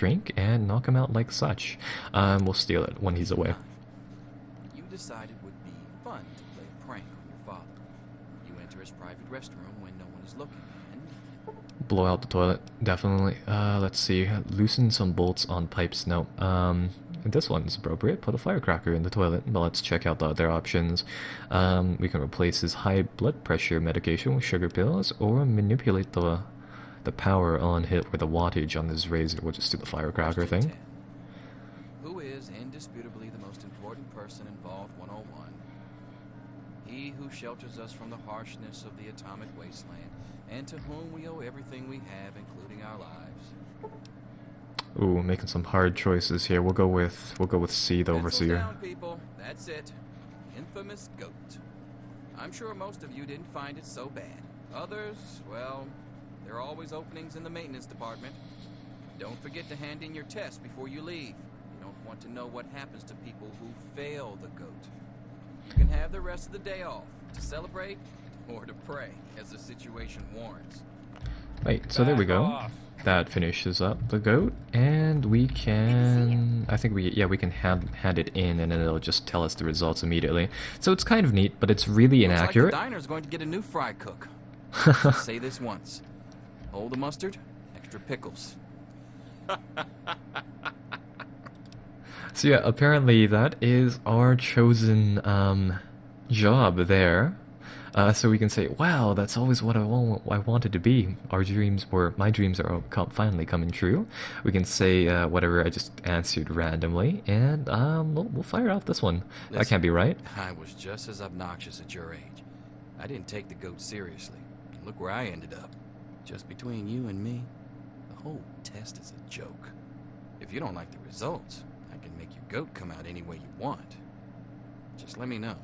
shrink and knock him out like such. Um, we'll steal it when he's away. You decided it would be fun to play a prank on your father. You enter his private restroom when no one is looking, and Blow out the toilet, definitely. Uh, let's see. Loosen some bolts on pipes. No. Um, this one's appropriate. Put a firecracker in the toilet. But let's check out the other options. Um, we can replace his high blood pressure medication with sugar pills, or manipulate the the power on hit with the wattage on this razor. We'll just do the firecracker thing. Who is indisputably the most important person in Vault 101? He who shelters us from the harshness of the atomic wasteland, and to whom we owe everything we have, including our lives. Ooh, making some hard choices here. We'll go with we'll go with C, the Pencils overseer. down, people. That's it. Infamous goat. I'm sure most of you didn't find it so bad. Others, well, there are always openings in the maintenance department. Don't forget to hand in your test before you leave. You don't want to know what happens to people who fail the goat. You can have the rest of the day off to celebrate or to pray as the situation warrants. Right, so there we go. off. That finishes up the goat, and we can. I think we yeah we can hand hand it in, and then it'll just tell us the results immediately. So it's kind of neat, but it's really Looks inaccurate. Like the diner's going to get a new fry cook. Say this once. Hold the mustard, extra pickles. So yeah, apparently that is our chosen um, job there. Uh, so we can say, "Wow, that's always what I, wa- I wanted to be." Our dreams were, my dreams are finally coming true. We can say uh, whatever I just answered randomly, and um, we'll, we'll fire off this one. That can't be right. I was just as obnoxious at your age. I didn't take the goat seriously. Look where I ended up. Just between you and me, the whole test is a joke. If you don't like the results, I can make your goat come out any way you want. Just let me know.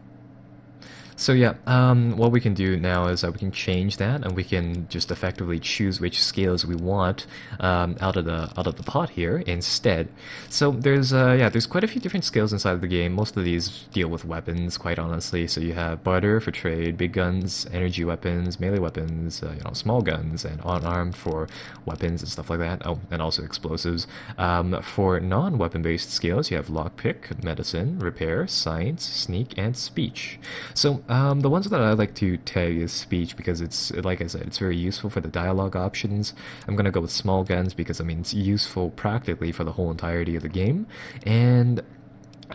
So yeah, um, what we can do now is that we can change that, and we can just effectively choose which scales we want um, out of the out of the pot here instead. So there's uh, yeah, there's quite a few different scales inside of the game. Most of these deal with weapons, quite honestly. So you have barter for trade, big guns, energy weapons, melee weapons, uh, you know, small guns, and unarmed for weapons and stuff like that. Oh, and also explosives. Um, for non-weapon based skills, you have lockpick, medicine, repair, science, sneak, and speech. So um, the ones that I like to tag is speech because it's like I said, it's very useful for the dialogue options. I'm gonna go with small guns because I mean it's useful practically for the whole entirety of the game, and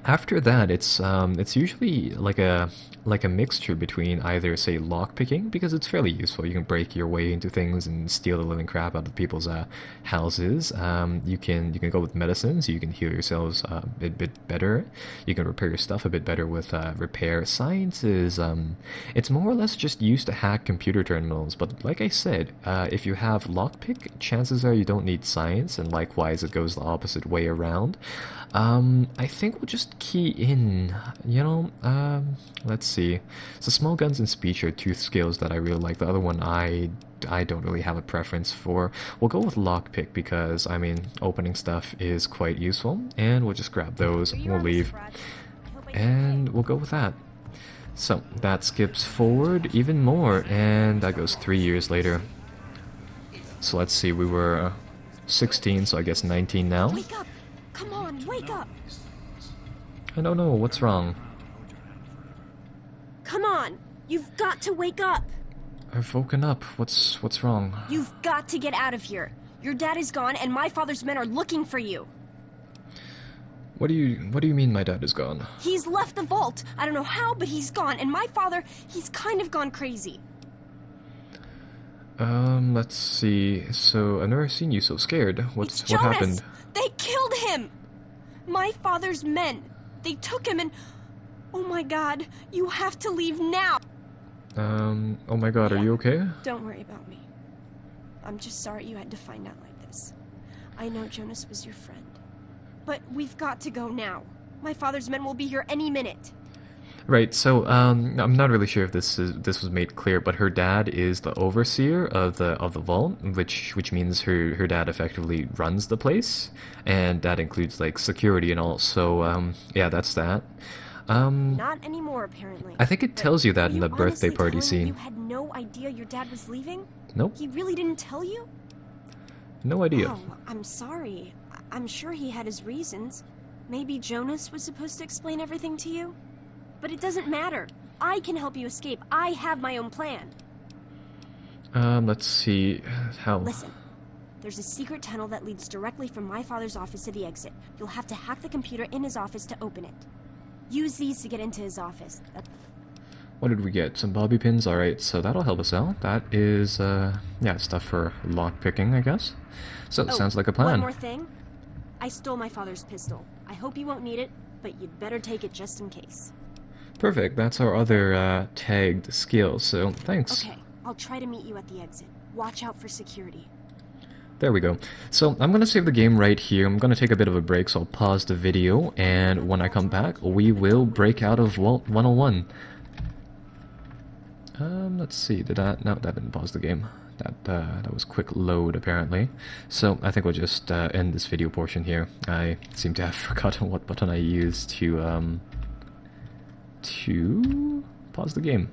after that, it's um, it's usually like a like a mixture between either say lock picking because it's fairly useful. You can break your way into things and steal the living crap out of people's uh, houses. Um, you can you can go with medicine, so you can heal yourselves uh, a bit, bit better. You can repair your stuff a bit better with uh, repair. Science is um, it's more or less just used to hack computer terminals. But like I said, uh, if you have lockpick, chances are you don't need science, and likewise it goes the opposite way around. Um, I think we'll just key in, you know, um, let's see. So small guns and speech are two skills that I really like. The other one I I don't really have a preference for. We'll go with lockpick because I mean opening stuff is quite useful, and we'll just grab those. We'll leave, and we'll go with that. So that skips forward even more, and that goes three years later. So let's see, we were uh, 16, so I guess 19 now. Wake up! Come on, wake up! I don't know what's wrong. Come on! You've got to wake up! I've woken up. What's what's wrong? You've got to get out of here. Your dad is gone, and my father's men are looking for you. What do you what do you mean my dad is gone? He's left the vault. I don't know how, but he's gone. And my father, he's kind of gone crazy. Um, let's see. So I've never seen you so scared. What's what happened? They killed him! My father's men. They took him and. Oh my god, you have to leave now! Um, oh my god, are you okay? Don't worry about me. I'm just sorry you had to find out like this. I know Jonas was your friend. But we've got to go now. My father's men will be here any minute. Right. So, um, I'm not really sure if this is this was made clear, but her dad is the overseer of the of the vault, which which means her her dad effectively runs the place, and that includes like security and all. So, um, yeah, that's that. Um, Not anymore, apparently. I think it tells you that in the birthday party scene. You had no idea your dad was leaving? Nope, He really didn't tell you? no idea. Oh, I'm sorry. I'm sure he had his reasons. Maybe Jonas was supposed to explain everything to you? But it doesn't matter. I can help you escape. I have my own plan. Um, let's see how. Listen. There's a secret tunnel that leads directly from my father's office to the exit. You'll have to hack the computer in his office to open it. Use these to get into his office. What did we get? Some bobby pins. All right, so that'll help us out. That is, uh, yeah, stuff for lock picking, I guess. So Oh, sounds like a plan. One more thing. I stole my father's pistol. I hope you won't need it, but you'd better take it just in case. Perfect. That's our other uh, tagged skill. So thanks. Okay, I'll try to meet you at the exit. Watch out for security. There we go. So I'm gonna save the game right here. I'm gonna take a bit of a break, so I'll pause the video, and when I come back, we will break out of Vault 101. Um, let's see. Did that? No, that didn't pause the game. That uh, that was quick load apparently. So I think we'll just uh, end this video portion here. I seem to have forgotten what button I used to um to pause the game.